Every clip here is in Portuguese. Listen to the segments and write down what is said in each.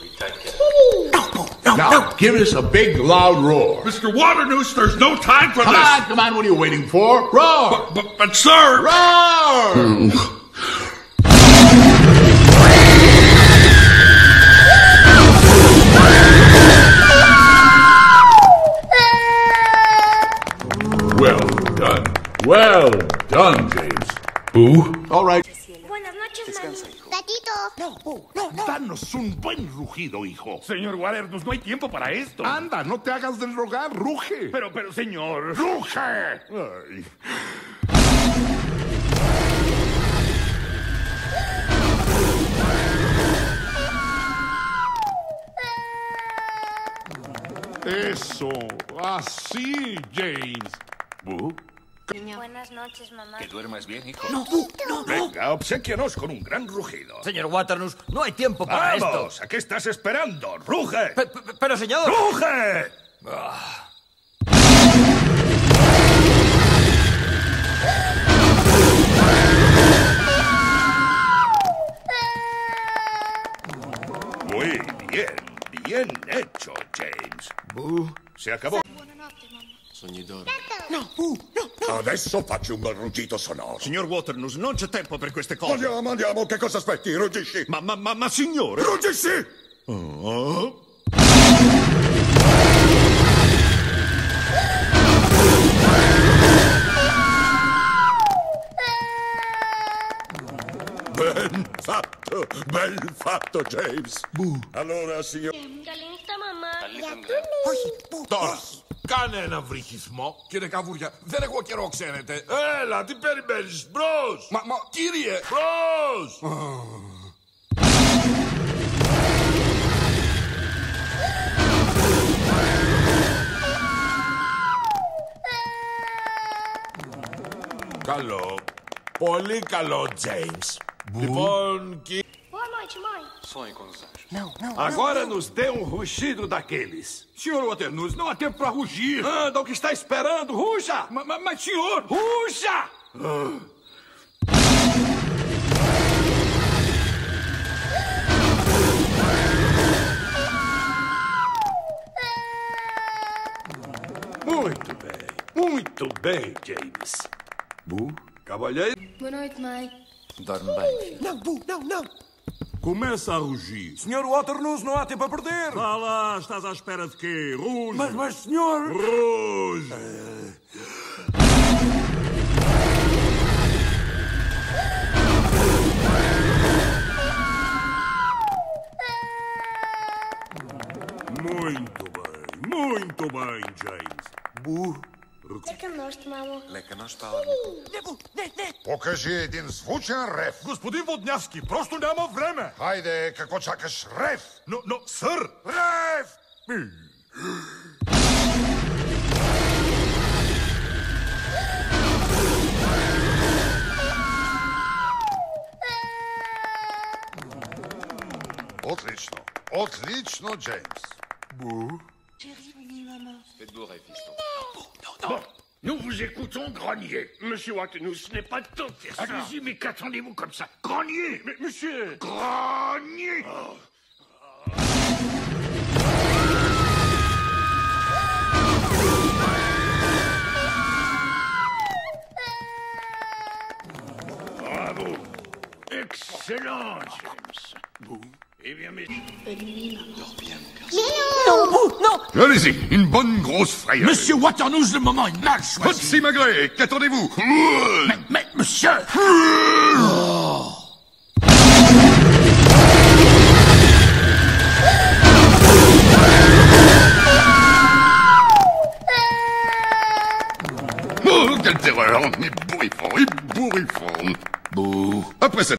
No, no, now, no. give us a big, loud roar. Mr. Waternoose, there's no time for come this. Come on, come on, what are you waiting for? Roar! But, but, but sir! Roar! well done. Well done, James. Boo. All right. Buenas noches, No, no, Danos un buen rugido, hijo. Señor Warernus, pues, no hay tiempo para esto. Anda, no te hagas del rogar, ruge. Pero, pero, señor. ¡Ruge! Eso, así, James. Buenas noches, mamá. Que duermas bien, hijo. No, no, no. Venga, obsequianos con un gran rugido. Señor Waternus, no hay tiempo para Vamos, esto. ¿a qué estás esperando? ¡Ruge! pero, señor... ¡Ruge! Ah. Muy bien, bien hecho, James. Se acabó. mamá. Sogni d'oro. No, uh, no, no. Adesso faccio un bel ruggito sonoro. Signor Waternus, non c'è tempo per queste cose. Andiamo, andiamo, che cosa aspetti? Ruggisci. Ma, ma, ma, ma, signore. Ruggisci! Oh. Ben fatto, ben fatto, James. Buh. Allora, signor... Gallinista mamma. Gallinista mamma. Tos. κάνε ένα βρυχισμό. Κύριε Καβούρια, δεν έχω καιρό, ξέρετε. Έλα, τι περιμένει. μπρο! Μα, μα... Κύριε, Μπρο! Καλό. Πολύ καλό, James. Λοιπόν, κύριε... sonhe com os anjos. Não, não. Agora não, nos dê um rugido daqueles. Senhor Waternus, não há tempo para rugir. Anda, o que está esperando? Ruja! mas, senhor! Ruja! Ah. Muito bem, muito bem, James. Bu, cavalheiro. Boa noite, mãe. Dorme bem, filho. Não, Bu, não, não. Começa a rugir. Senhor Waternoose, não há tempo a perder. Vá lá, estás à espera de quê? Ruge. Mas, mas, senhor... Ruge. Muito bem, muito bem, James. Bu. Руки. Лека нощ, мамо. Лека нощ, Павел. Не, не, не. Покажи един звучен рев. Господин Воднявски, просто няма време. Хайде, какво чакаш? Рев! Но, но, сър! Рев! Отлично. Отлично, Джеймс. Бух! maman. Faites bourrer, fiston. Non, non, Nous vous écoutons grenier. Monsieur Watt, ce n'est pas le temps de faire ça. Allez-y, mais qu'attendez-vous comme ça grenier Mais monsieur Grenier. Oh. Bravo Excellent, James. Bon. Eh bien, mais... Bonne Dors bien, mon garçon. Allez-y, une bonne grosse frayeur. Monsieur Waternoose, le moment est mal choisi. Fotsy Magré, qu'attendez-vous mais, mais, monsieur oh. quelle terreur Il bourrifond, il bourrifond. Bouh. Après cette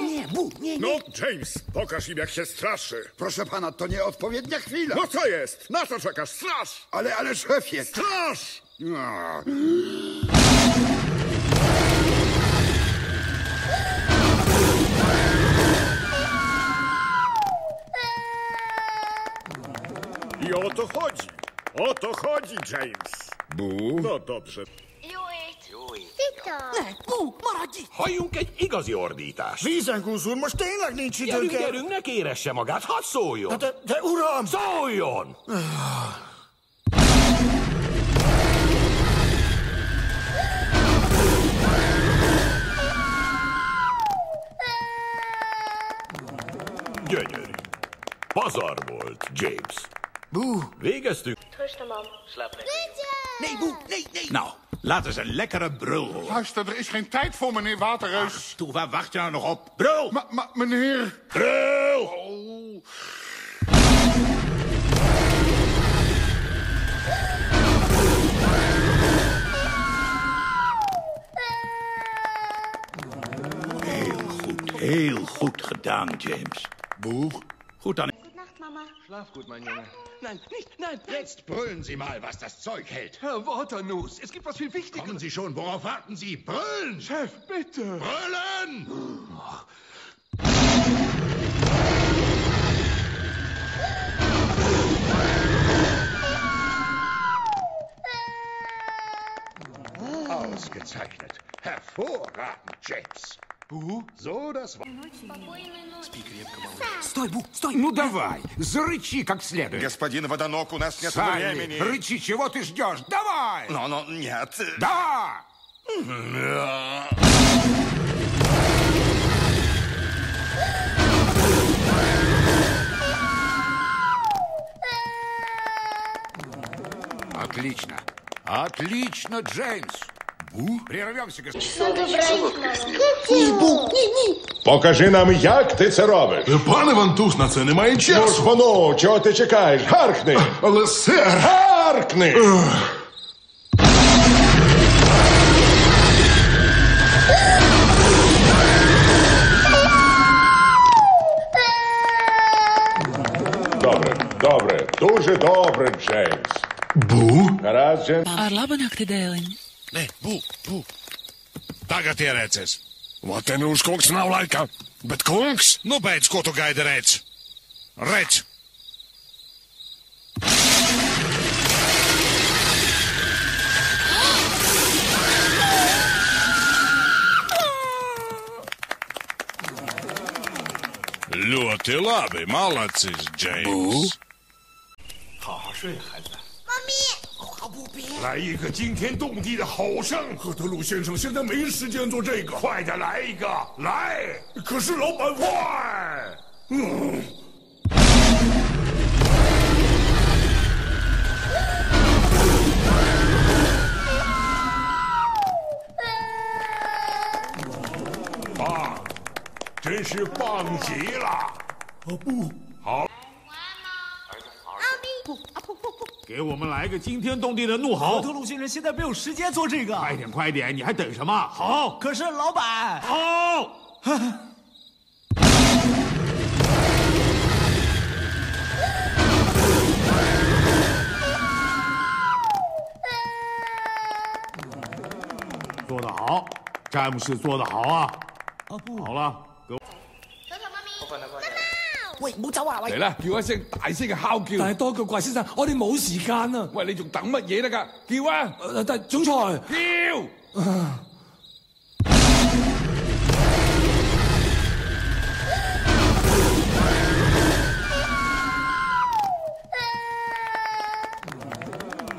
Nie, bu, nie, nie. No, James, pokaż im, jak się straszy. Proszę pana, to nie odpowiednia chwila. No co jest? Na co czekasz? Strasz! Ale, ale szefie... Strasz! No. I o to chodzi. O to chodzi, James. Bu? No dobrze. Tita! Ne, Bú, maradj itt! Halljunk egy igazi ordítást. Vízen úr, most tényleg nincs időnk. Gyerünk, gyerünk, ne kéresse magát, hadd szóljon. Hát, de, de uram! Szóljon! Gyönyörű. Pazar volt, James. Bú. Végeztünk. Rustig, man. Slaap lekker. Nee, boe, nee, nee. Nou, laat eens een lekkere brul horen. er is geen tijd voor, meneer Waterreus. Ach, toe, waar wacht je nou nog op? Brul! Maar, ma meneer... Brul! Oh. Heel goed, heel goed gedaan, James. boe Goed dan. Mama? Schlaf gut, mein Junge. Nein, nicht, nein. Jetzt brüllen Sie mal, was das Zeug hält. Herr Waternoose, es gibt was viel Wichtigeres. Kommen Sie schon, worauf warten Sie? Brüllen! Chef, bitte! Brüllen! Ah. Ausgezeichnet. Hervorragend, James. so, das war... Спи крепко, малыш. Стой, Бу, стой. Ну давай, зарычи как следует. Господин Водонок, у нас нет Сами, времени. рычи, чего ты ждешь? Давай! Но, но, нет. Да! Э! Отлично. Отлично, Джеймс. Прервемося, Покажи нам, як ти це робиш. Е, пане Вантуш, на це немає часу. Ну ж воно, чого ти чекаєш? Гаркни! Е, але сер... Гаркни! Е. Добре, добре, дуже добре, Джеймс. Бу? Гаразд, Джеймс. Ar labu Nē, būk, būk. Tagad ierēcies. Vatenūrs nu kungs nav laikā, bet kungs, nu beidz, ko tu gaidi redz. Redz! Ļoti labi, malacis, Džeims. 好好睡，孩子。妈咪。来一个惊天动地的吼声，赫德鲁先生现在没时间做这个，快点来一个！来，可是老板我……嗯，棒，真是棒极了！啊不。给我们来个惊天动地的怒吼！特鲁星人现在没有时间做这个，快点快点，你还等什么？好，可是老板。好。做得好，詹姆斯做得好啊！啊，不好了，小小猫咪，板。喂，唔好走啊！喂，嚟啦，叫一声大声嘅敲叫！但系多句怪先生，我哋冇时间啊！喂，你仲等乜嘢得噶，叫啊！但系总裁，叫！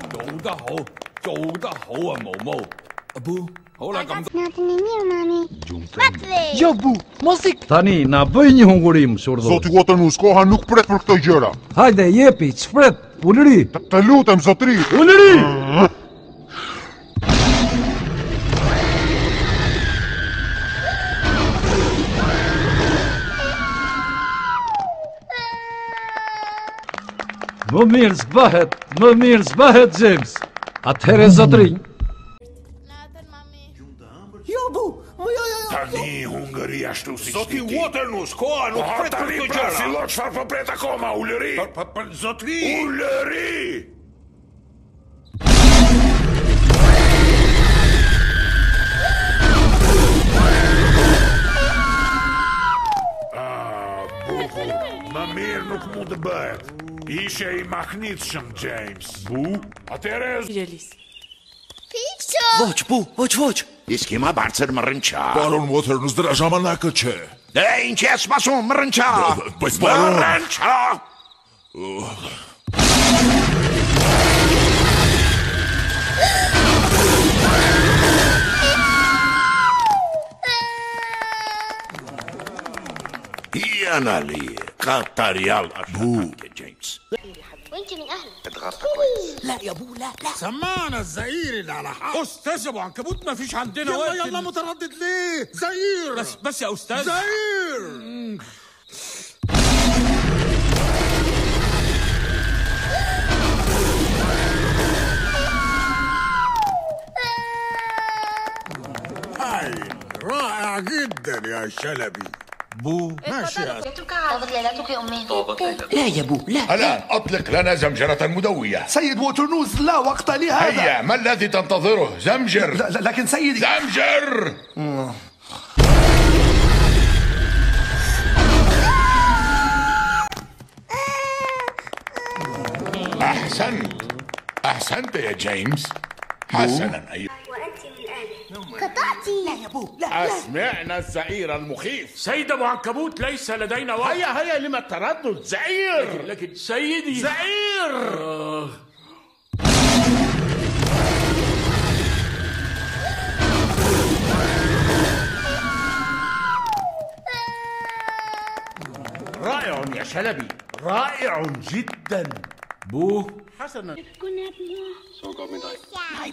做得好，做得好啊，毛毛，阿波。Hola, kam. Na të ne mirë mami. Gjumtë. Jo bu, mos ik. Tani na bëj një hungurim Zotë Zoti Water News, koha nuk pret për këto gjëra. Hajde, jepi, çpret. Ulri. Të lutem zotri. Ulri. Më mirë zbahet, më mirë zbahet, James. Atëhere, zotrinë. Jo bu, jo jo jo Tani hungëri ashtu si shtiti Zoti water nus, koa nuk po, për të gjerat Po atari po pret akoma, për për për për të zotëri Ulleri Aaaa ah, më mirë nuk të bëhet Ishe i mahnitshëm James Bu A Teres Pizza! Voci, pu, voci, voci! Ischima barcer mărâncea. Baron Water, nos ți draja manacă ce? Ei, încet spasul, mărâncea! Păi, baron! Mărâncea! Ia, Nalie, James. وانت من اهله اتغطى كويس لا يا ابو لا لا سمعنا الزئير اللي على حق استاذ يا ابو عنكبوت ما فيش عندنا يلا وقت يلا متردد ليه زئير بس بس يا استاذ زئير رائع جدا يا شلبي بو إيه، ماشي ليلتك طابت ليلتك أمي لا يا بو لا الآن أطلق لنا زمجرة مدوية سيد ووترنوز لا وقت لهذا هيا ما الذي تنتظره زمجر لا لكن سيدي زمجر آه. أحسنت أحسنت يا جيمس حسنا أيها لا يا بوب لا أسمعنا الزئير المخيف سيد أبو عنكبوت ليس لدينا وقت هيا هيا لما التردد زئير لكن, لكن سيدي زئير آه. رائع يا شلبي رائع جدا Bu? Hassan. Så går min dag.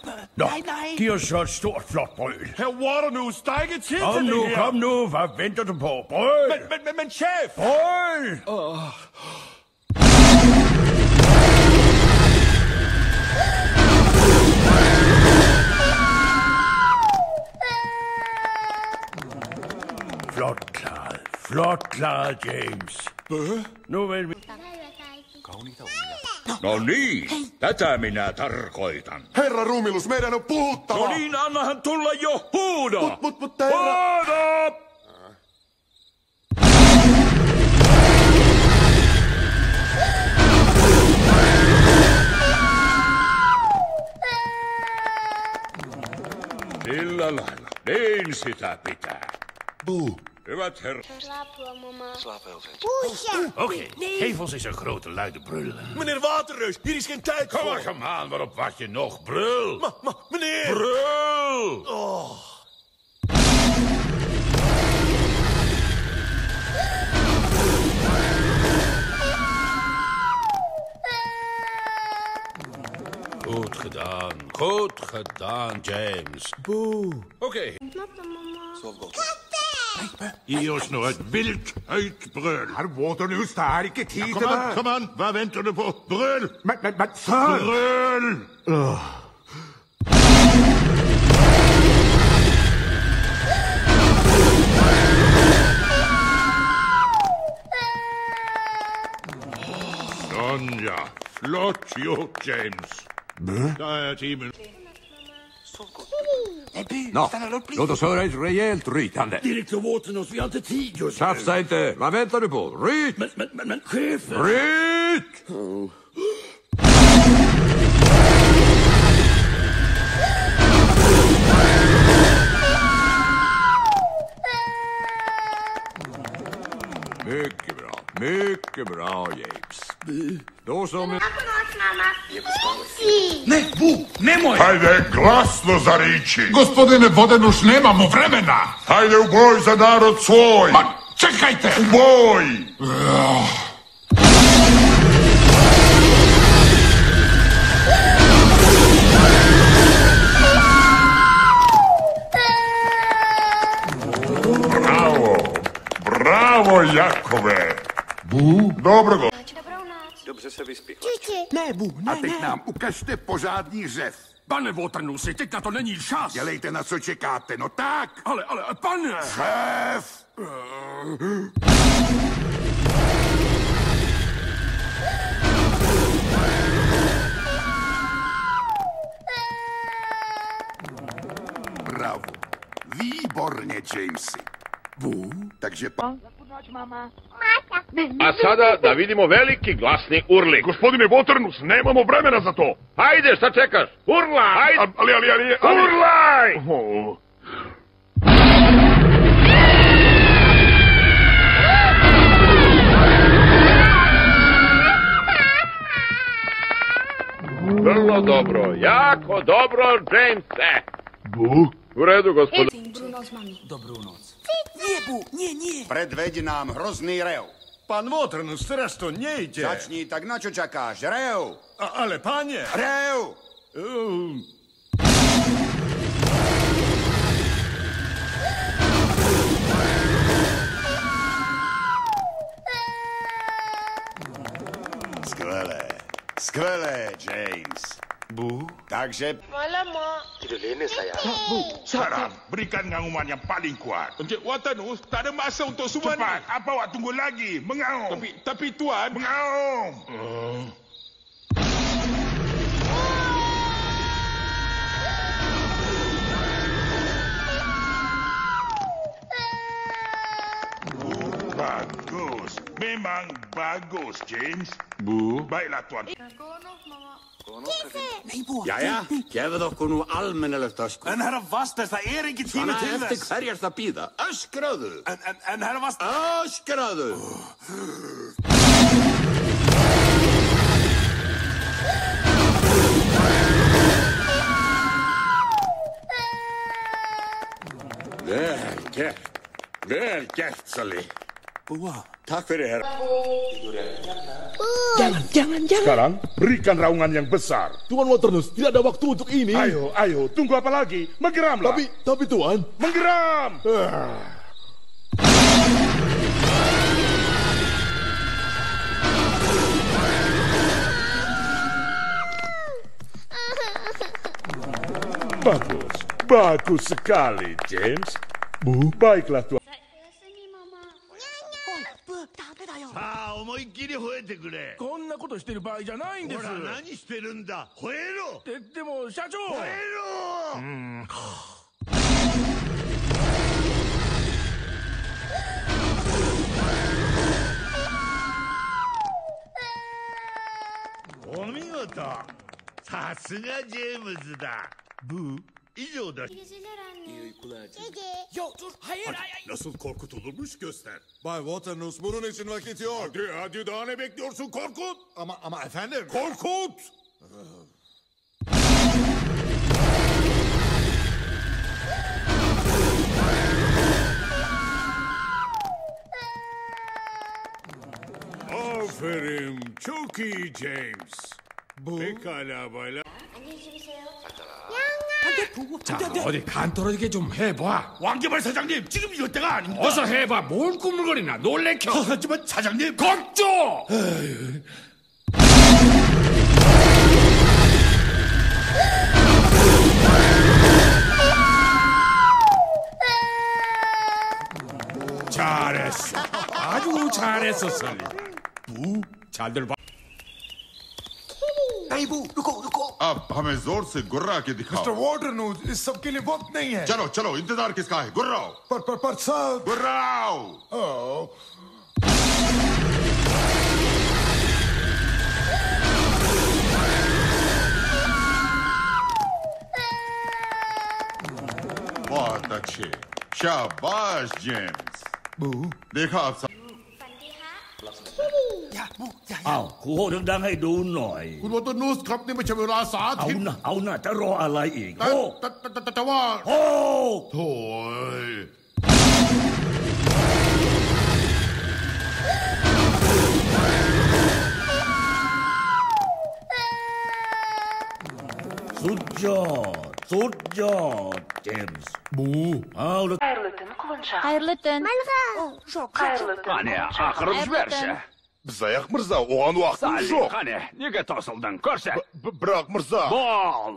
Nej, Nå, nej, nej. giv os så et stort flot brøl. Herr Water nu, steg til til Kom nu, kom nu. Hvad venter du på? Brøl! Men, men, men, men chef! Brøl! Oh. Flot klaret. Flot klaret, James. Bøh? Nu vel vi... Kom, No niin, Hei. tätä minä tarkoitan. Herra Rumilus, meidän on puhuttava. No niin, annahan tulla jo huuda. Mut, mut, mut, herra... Huuda! Sillä lailla. Niin sitä pitää. Boo. Wat her... Slaap wel, mama. Slaap wel, Poesje. Oké, geef ons eens een grote luide brullen. Meneer Waterreus, hier is geen tijd Kom voor. Kom maar, waarop wacht je nog? Brul. meneer. Brul. Oh. Goed gedaan. Goed gedaan, James. Boe. Oké. Okay. Mama. Ge oss nu ett vilt, höjt bröl. Herr Waterloos, det är inte tid ja, det. Kom an, Vad väntar du på? Bröl? Men, men, men sir! Brøl! Oh. Sånn, Flott gjort, James. Där Da er timen Nå, låt oss höra ett rejält rytande. Direktör av vi har inte tid just nu. Tafsa inte, vad väntar du på? Ryt! Men, men, men, men chefen! Ryt! Mycket Mycket bra, Japes. Då som... Ne, bu, nemoj! Hajde, glasno za riči! Gospodine Vodenuš, nemamo vremena! Hajde u boj za narod svoj! Ma, čekajte! U boj! Bravo! Bravo, Jakove! Bu, Dobro. No, Dobře se vyspěchla. Ne, Bů, ne, A teď ne. nám ukažte pořádný řev. Pane Waternusi, teď na to není čas. Dělejte na co čekáte, no tak. Ale, ale, pane. Řev! Bravo. Výborně, Jamesy. Bu, Takže pa... Zakudáč, mama. A sada da vidimo veliki glasni urlik. Gospodine Votrnus, nemamo vremena za to. Ajde, šta čekaš? Urlaj! Ajde. Ali, ali, ali, Urlaj! Vrlo dobro, jako dobro, Jamese. Bu? U redu, gospodine. Dobru noc, mami. Dobru noc. Nije bu, nije, nije. Predvedi nam hrozni reo. Pán Waterns, no teraz to nejde. Začni, tak na čo čakáš? Reu! A, ale pane! Reu! Um. Skvelé, James. ibu. Takzeb. Malam, Mak. Tidur lena, sayang. Mak, bu. Sekarang, berikan ngangguman yang paling kuat. Encik Watanus, tak ada masa untuk semua Cepat. ni. Cepat. Apa awak tunggu lagi? Mengaum. Tapi, tapi tuan. Mengaum. Hmm. Bagus. Memang bagus, James. Bu. Baiklah, Tuan. Eh. Jæja, gefið okkur nú almennilegt öskur. En herra Vastnes, það er ekki tími Svona til þess. Svona eftir hverjast að býða. Öskraðu! En, en, en herra Vastnes... Öskraðu! Vel gert. Vel gert, Salli. Papua. tak fyrir herra. Oh. Jangan, jangan, jangan. Sekarang berikan raungan yang besar. Tuan Waternus, tidak ada waktu untuk ini. Ayo, ayo, tunggu apa lagi? Menggeramlah. Tapi, tapi Tuan. Menggeram. Ah. Bagus, bagus sekali, James. Bu, baiklah tuan. してる場合じゃないんですほら何してるんだ吠えろででも社長吠えろお見事さすがジェームズだブー İyi oda. İyi geceler anne. İyi uykular. Dede. Yok dur hayır hadi, hayır. Nasıl korkutulurmuş göster. Bay Waternoose bunun için vakit yok. Hadi hadi daha ne bekliyorsun Korkut? Ama ama efendim. Korkut. Aferin. Çok iyi James. Bu? Pekala baylar. Anneciğim şey yok. Yalnız. 안돼 보고 자 안돼, 안돼. 어디 간 떨어지게 좀 해봐 왕개발 사장님 지금 이때가 럴 아닙니다 어서 해봐 뭘 꾸물거리나 놀래켜 어, 하지만 사장님 걱줘 잘했어 아주 잘했어 설리 잘들 봐 साहिबू रुको रुको अब हमें जोर से गुर्रा के दिखाओ मिस्टर वाटरनूज इस सब के लिए वक्त नहीं है चलो चलो इंतजार किसका है गुर्राओ पर पर पर सर गुर्राओ बहुत अच्छे शाबाश जेम्स देखा आप อ้าวครูโฮดังๆให้ดูหน่อย คุณวอตนูสครับนี่ไม่ใช่เวลาสาเอานะเอานะจะรออะไรอีกโอ้แต่แต่แต่แต่ว่าโอ้โถ่ยสุดยอดสุดยอดเจมส์บูเอาละไอร์ ı t ตันไอร์ c a Ayrılın. m e อ g a ç o ไอร์ล l ı t ı n k นนี n c a Hani akırız v e r Бізаяқ мырза, оған уақытым жоқ. қане, неге тосылдың? Көрсет. Бірақ мырза. Бол.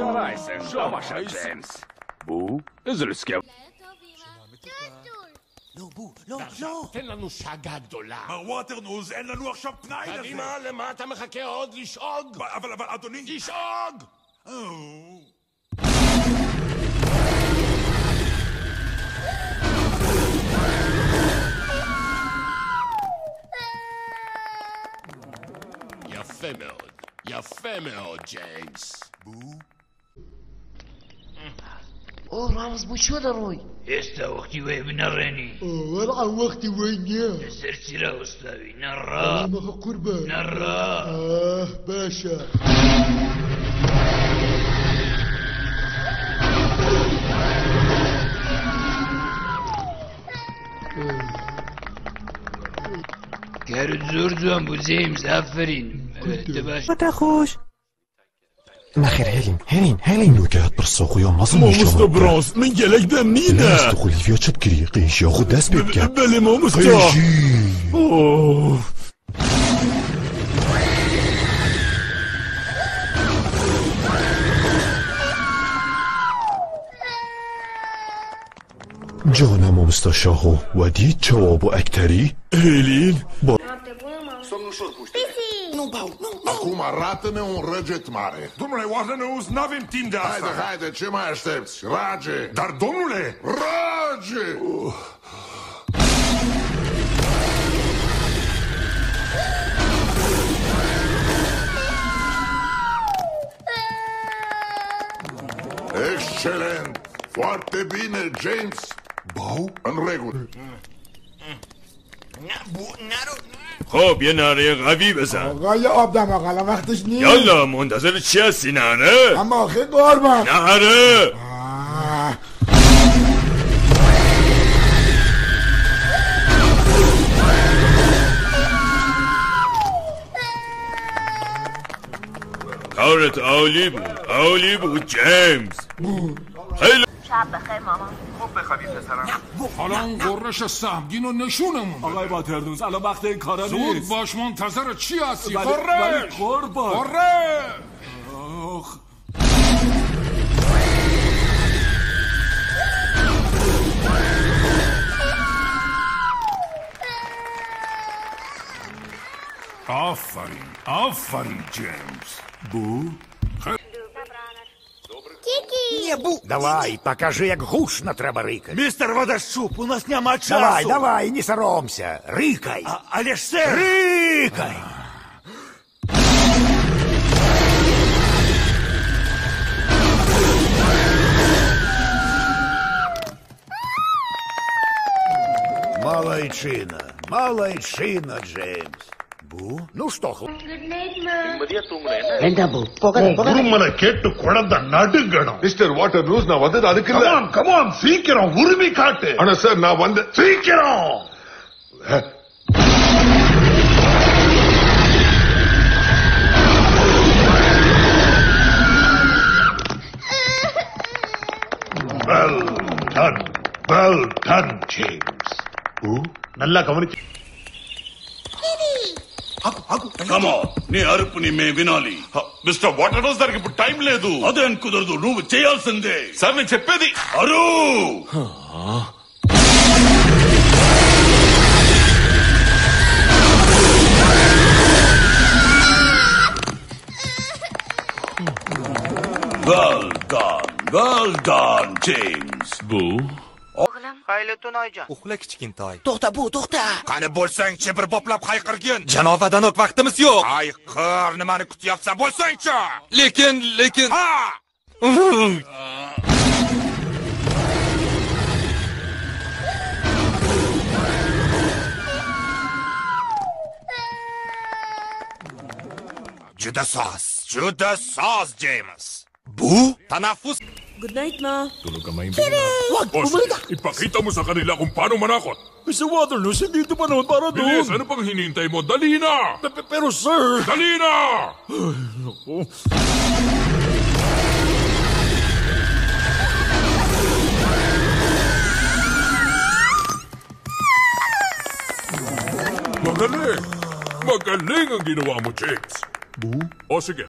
Жарайсың, тамаша, Джеймс. Бұл үзіліске לא, בוא, לא, לא! תן לנו שאגה גדולה. מר ווטרנוז, אין לנו עכשיו פנאי לזה! קדימה, למה אתה מחכה עוד? לשאוג! אבל, אבל, אדוני... לשאוג! יפה מאוד, יפה מאוד, ג'יימס. בוא. ئۆ ڕامز بوو چۆ دەڕۆی ئێستا وەختی وێ بنەڕێنی وەر ئەو وەختی وێ نییە سەرچیرا ئوستاوی نەڕا قور بە نەڕا باشە. کارت زۆر جوان بوو جێمز ئافرین بەتا خۆش نخیر هلین Helin, Helin, بر نوکهت پر ساقویا مازم ماموستا براست من گلگ دم نینه نه است خلیفیا چپ کری قیش یا خود دست بیب کرد بله ماموستا قیشی جانم مستا شاهو و دید چواب و اکتری هلین با سمنو شور پوشتی nu bau, nu, nu. Acum arată-ne un răget mare. Domnule Wardenous, n-avem timp de asta. Haide, haide, ce mai aștepți? Rage! Dar, domnule! Rage! Uh. Excelent! Foarte bine, James! Bau? În regulă. Bun, خب یه نره قوی بزن آقا یه آب دم وقتش نیست یالا منتظر چی هستی نره اما آخه قربان نره آه. کارت عالی بود عالی بود جیمز خیلی شب بخیر ماما خوب بخوابی پسرم حالا اون قررش سهمگین و نشونمون آقای باتردوز الان وقت این کارا نیست زود باش منتظر چی هستی قررش قربان قررش آخ آفرین آفرین جیمز بو бу... Давай, покажи, як гучно треба рикати. Мистер Водощуп, у нас нема часу. Давай, давай, не соромся. Рикай. А, але ж це... Рикай. Малайчина, малайчина, Джеймс. கேட்டு நடுங்கணும் mister water news நான் வந்தது அதுக்கு சீக்கிரம் காட்டு ஆனா சார் நான் சீக்கிரம் நல்லா கவனிச்சு నీ అరుపుని మే వినాలి మిస్టర్ వాటర్ హౌస్ దానికి ఇప్పుడు టైం లేదు అదే కుదరదు నువ్వు చేయాల్సిందే సార్ నేను చెప్పేది అరు Well done, well done, James. Boo. O'g'lim. Xayli tun oyjon Uxla kichkintoy. To'xta bu, to'xta. Qani bo'lsang-chi bir boplab hayqirgin. Janovadan o'q vaqtimiz yo'q. Hayqir, nimani kutyapsan bo'lsang-chi? Lekin, lekin. Juda soz, juda soz James. Bu tanaffus Good night, na. Tulog ka maimbi na. Wag! Bumalik ka! Ipakita mo sa kanila kung paano manakot. Mr. Waterloos, hindi ito panahon para doon. Bilis, ano pang hinihintay mo? Dali na! Pero sir... Dali na! Ay, naku. Magaling! Magaling ang ginawa mo, Chicks! Bu? O sige,